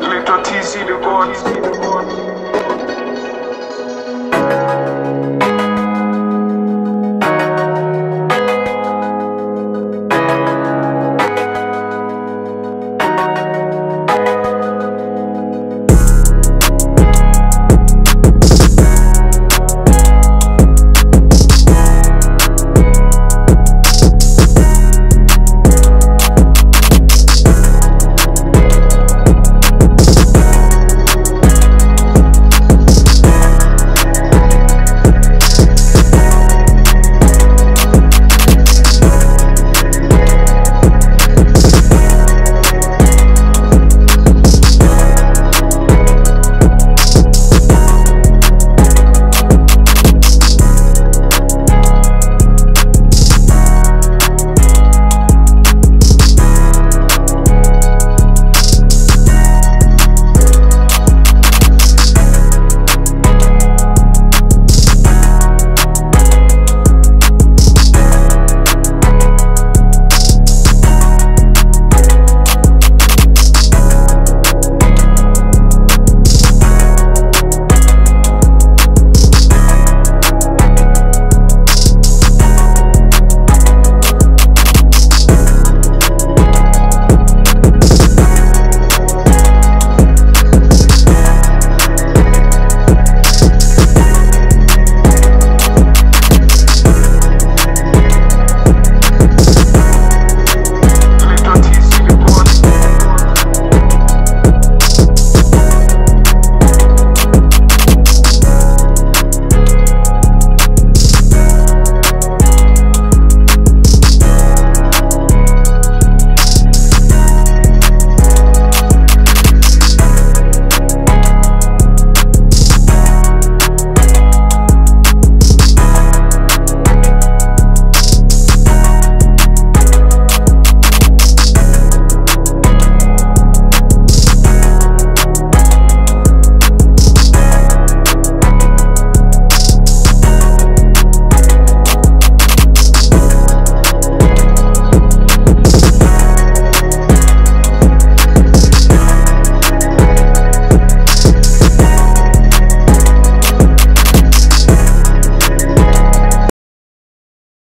Little TC the God.